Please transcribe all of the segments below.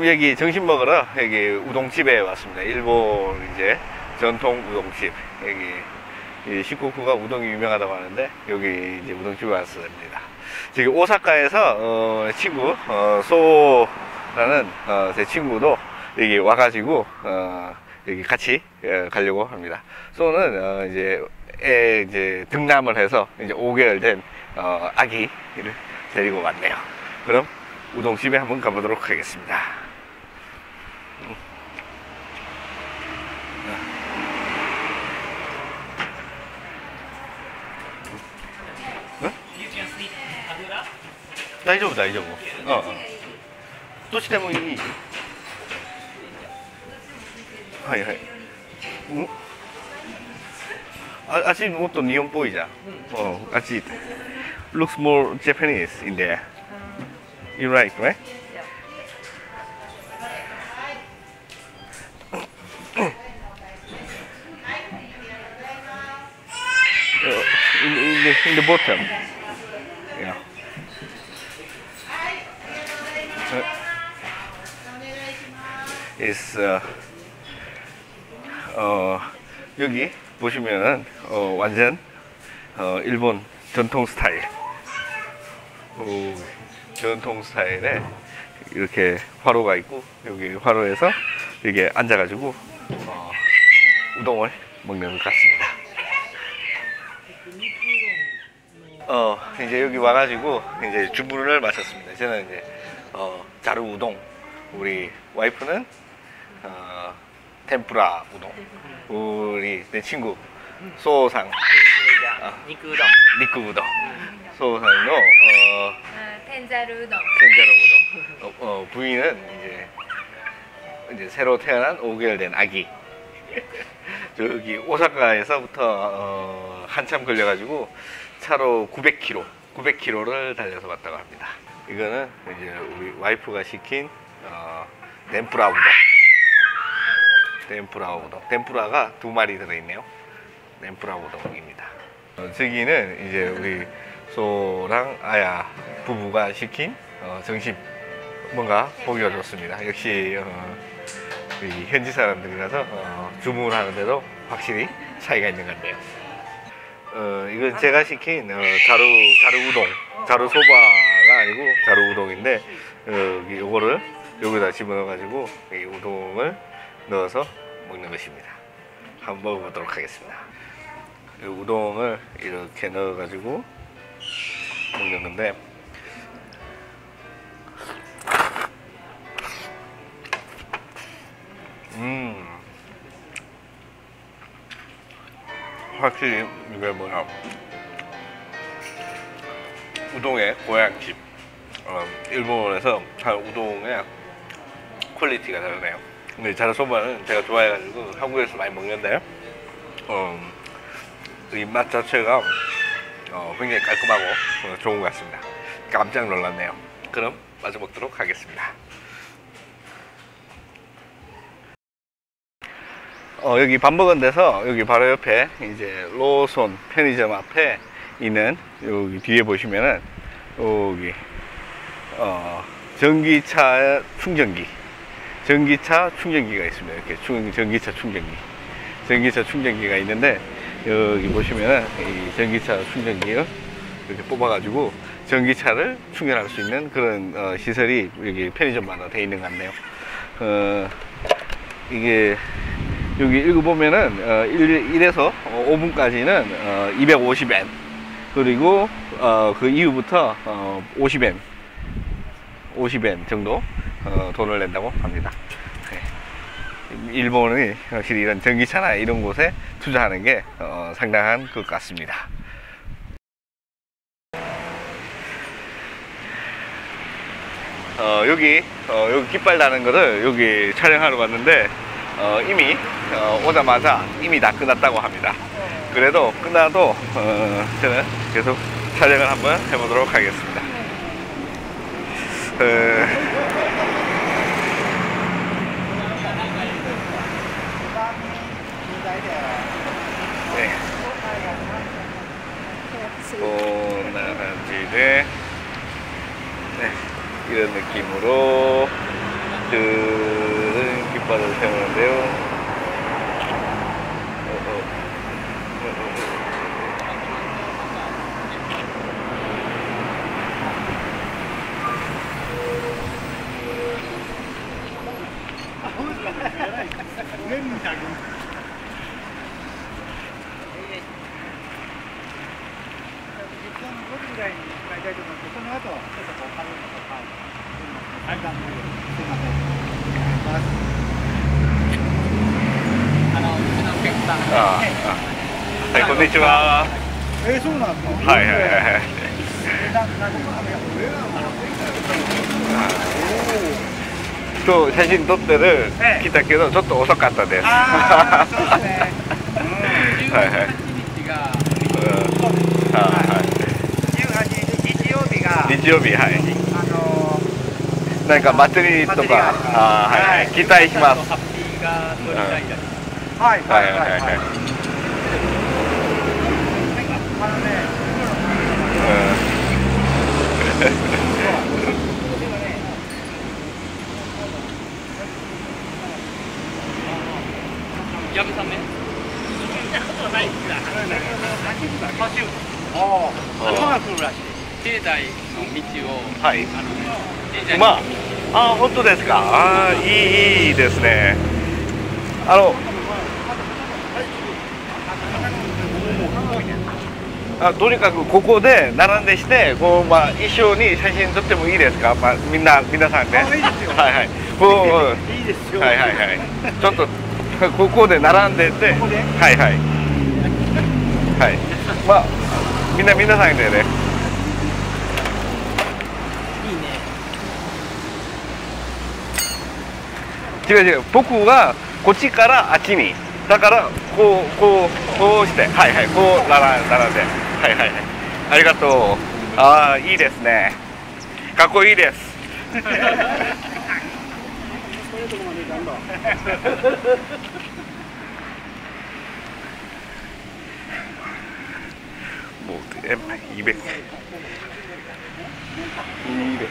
지금 여기 점심 먹으러 여기 우동집에 왔습니다. 일본 이제 전통 우동집. 여기 이 시코쿠가 우동이 유명하다고 하는데 여기 이제 우동집에 왔습니다. 지금 오사카에서 어, 친구 어, 소라는 어, 제 친구도 여기 와가지고 어, 여기 같이 어, 가려고 합니다. 소는 어, 이제 애 이제 등남을 해서 이제 5개월 된 어, 아기를 데리고 왔네요. 그럼 우동집에 한번 가보도록 하겠습니다. 大丈夫大丈夫。うんうん。どっちでもいい。はいはい。んああっちもっと日本っぽいじゃん。うん、あっち。looks more Japanese in there. You right, right? In, in, the, in the bottom. Is uh, 어, 여기 보시면은 어, 완전 어, 일본 전통 스타일 오, 전통 스타일에 이렇게 화로가 있고 여기 화로에서 이게 앉아가지고 어, 우동을 먹는 것 같습니다. 어 이제 여기 와가지고 이제 주문을 마쳤습니다. 저는 이제 어, 자루 우동 우리 와이프는 어, 템프라 우동. 음. 우리 내 친구 음. 소상. 그 아. 니꾸우동. 니꾸우동. 소상도 어, 아, 텐자루 우동. 텐자루 우동. 어, 어, 부인은 이제 이제 새로 태어난 5개월 된 아기. 저기 오사카에서부터 어, 한참 걸려가지고 차로 900km 900km를 달려서 왔다고 합니다. 이거는 이제 우리 와이프가 시킨 어, 램프라 우동. 덴푸라 우동 덴푸라가 두 마리 들어있네요. 덴푸라 우동입니다. 어, 저기는 이제 우리 소랑 아야 부부가 시킨 어, 정식 뭔가 보기가 좋습니다. 역시 어, 이 현지 사람들이라서 어, 주문하는데도 확실히 차이가 있는 것 같네요. 어, 이건 제가 시킨 어, 자루 자루 우동 자루 소바가 아니고 자루 우동인데 어, 요거를 여기다 집어넣어 가지고 이 우동을 넣어서 먹는 것입니다. 한번 먹어보도록 하겠습니다. 이 우동을 이렇게 넣어 가지고 먹는 건데 음 확실히 이게 뭐야 우동의 고향집 어, 일본에서 한 우동의 quality가 다르네요 근데 자르소바는 제가 좋아해가지고 한국에서 많이 먹는데 어, 이 맛 자체가 어, 굉장히 깔끔하고 어, 좋은 것 같습니다. 깜짝 놀랐네요. 그럼 마저 먹도록 하겠습니다. 어, 여기 밥 먹은 데서 여기 바로 옆에 이제 로손 편의점 앞에 있는 여기 뒤에 보시면은 여기 어, 전기차 충전기 전기차 충전기가 있습니다. 이렇게 충, 전기차 충전기. 전기차 충전기가 있는데 여기 보시면은 이 전기차 충전기를 이렇게 뽑아가지고 전기차를 충전할 수 있는 그런 어, 시설이 여기 편의점마다 돼 있는 것 같네요. 어, 이게 여기 읽어보면은 어, 1, 에서 5분까지는 어, 250엔. 그리고 어, 그 이후부터 어, 50엔. 50엔 정도 어, 돈을 낸다고 합니다 네. 일본이 확실히 이런 전기차나 이런 곳에 투자하는 게 어, 상당한 것 같습니다 어, 여기 어, 여기 깃발 다는 거를 여기 촬영하러 왔는데 어, 이미 어, 오자마자 이미 다 끝났다고 합니다. 그래도 끝나도 어, 저는 계속 촬영을 한번 해보도록 하겠습니다. 어, 네. 오나 んにちは。えー、そうなんですか。はいはいはいはい。今日写真撮ってるええ来たけどちょっと遅かったです。ああ、そうですね。はいはい。うんあは18日日曜日が、い。日曜日はい。あのなんか祭りとかあーはいはいはい期待します。はいはいいはいいはいああ。い。い。あ。あ、本当ですか。ああ、いい、いいですね。あの。あとにかくここで並んでしてこうまあ一緒に写真撮ってもいいですか？まあみんな皆さんで。あいいですよはいはい。こう。いいですよ。はいはいはい。ちょっとここで並んでて、はいはい。はい。まあみんな皆さんでね。いいね。違う違う。僕はこっちからあっちに。だからこうこうこうして、はいはい。こう並んで、はいはいはい。ありがとう。ああいいですね。かっこいいです。もうえ200 200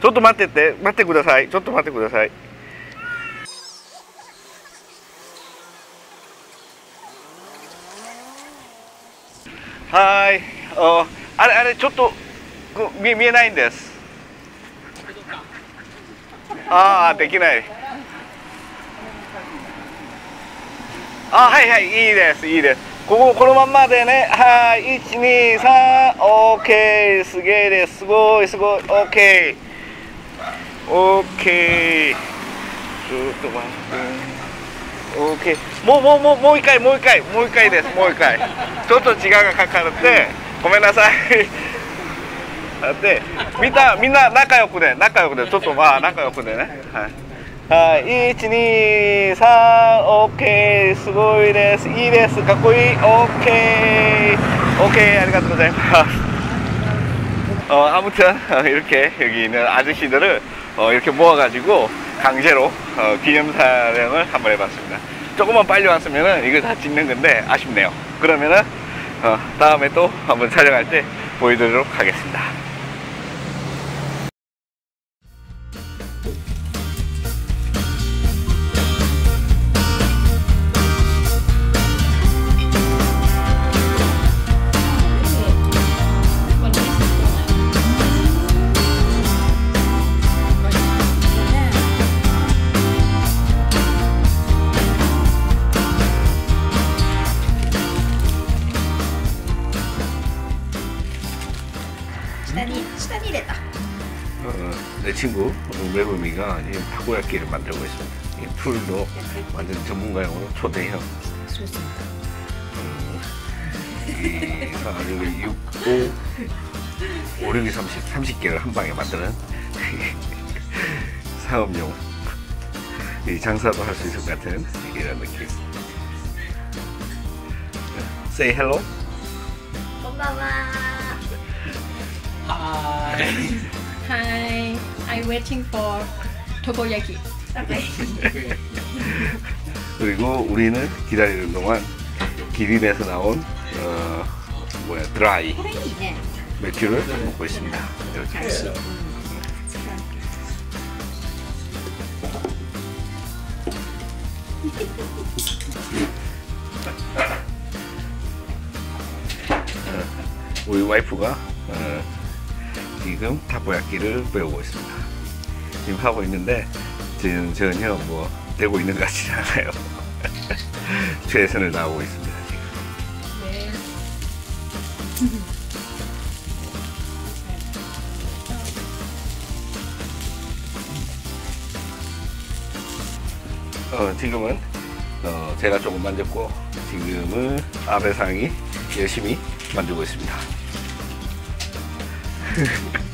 ちょっと待ってて待ってくださいちょっと待ってくださいはーいあれあれちょっと見見えないんです。ああできない。あはいはいいいですいいです。こここのまんまでね。はい123オーケーすげえです。すごいすごい。オーケーオーケーちょっと待って。オーケーもうもうもうもう一回もう一回もう一回です。もう一回。ちょっと時間がかかるってごめんなさいだってみんなみんな仲良くで仲良くでちょっとまあ仲良くでねはいはい、1、2、3、オッケー、すごいです、いいです、かっこいい、オッケー、오케이、ありがとうございます。어, 아무튼 어, 이렇게 여기 있는 아저씨들을 어, 이렇게 모아가지고 강제로 어, 기념 촬영을 한번 해봤습니다. 조금만 빨리 왔으면은 이거 다 찍는 건데 아쉽네요. 그러면은 어, 다음에 또 한번 촬영할 때 보여드리도록 하겠습니다. 下に下に入れた 어, 내 친구 매부미가 이 타코야끼를 만들고 있습니다. 이 풀도 완전 전문가용으로 초대형. そうそう 음, 이 가격이 6, 5, 5, 6이 30, 30개를 한 방에 만드는 사업용. 이 장사도 할 수 있을 것 같은 이런 느낌. Say hello. こんばんは Hi. Hi. I'm waiting for tokoyaki. Okay. 그리고 우리는 기다리는 동안 기린에서 나온 어, 뭐야 드라이 맥주를 먹고 있습니다. 이렇게 했어. 음. 우리 와이프가 어, 지금 타코야끼를 배우고 있습니다. 지금 하고 있는데 지금 전혀 뭐 되고 있는 것 같지 않아요. 최선을 다하고 있습니다. 지금. 네. 어, 지금은 어, 제가 조금 만졌고 지금은 아베상이 열심히 만들고 있습니다. Yeah.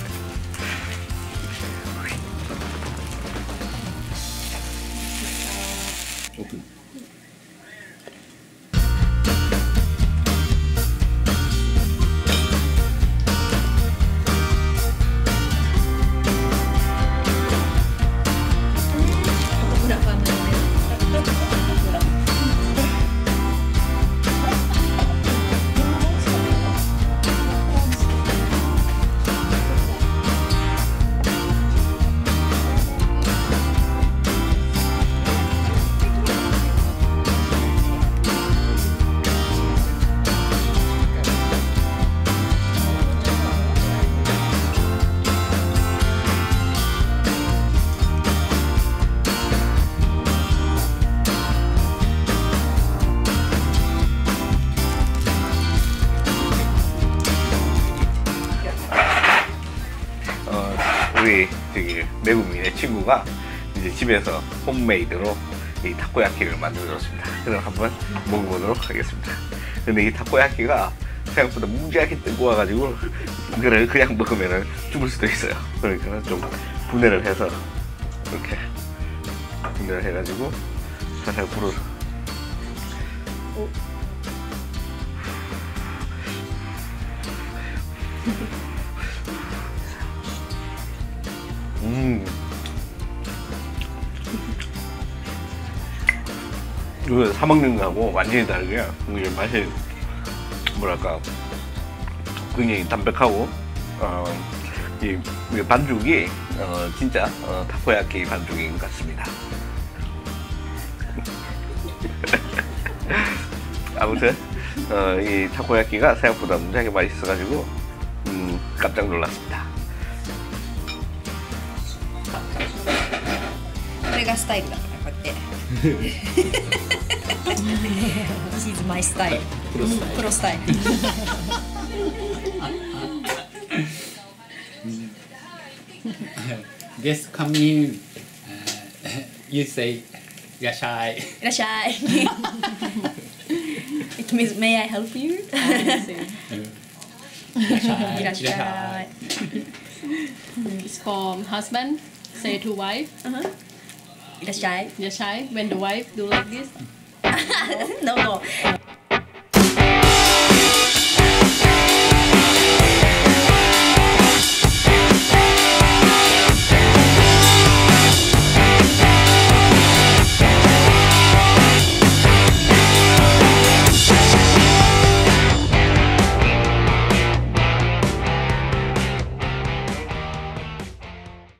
친구가 이제 집에서 홈메이드로 이 타코야키를 만들어줬습니다. 그럼 한번 먹어보도록 하겠습니다. 근데 이 타코야키가 생각보다 무지하게 뜨거워가지고 이거를 그냥 먹으면 죽을 수도 있어요. 그러니까 좀 분해를 해서 이렇게 분해를 해가지고 살살 불어서 음. 이거 사 먹는 거하고 완전히 다르게 이게 맛이 뭐랄까 굉장히 담백하고 어, 이, 이 반죽이 어, 진짜 어, 타코야키 반죽인 것 같습니다. 아무튼 어, 이 타코야키가 생각보다 무지하게 맛있어가지고 음, 깜짝 놀랐습니다. これがスタイルだからこうやって He's my style. Pro style. Mm, pro come in. Uh, you say, "Irashai." Irashai. it means, "May I help you?" Irashai. Mm, it's from husband say to wife. Uh-huh. Irashai. When the wife do like this. No no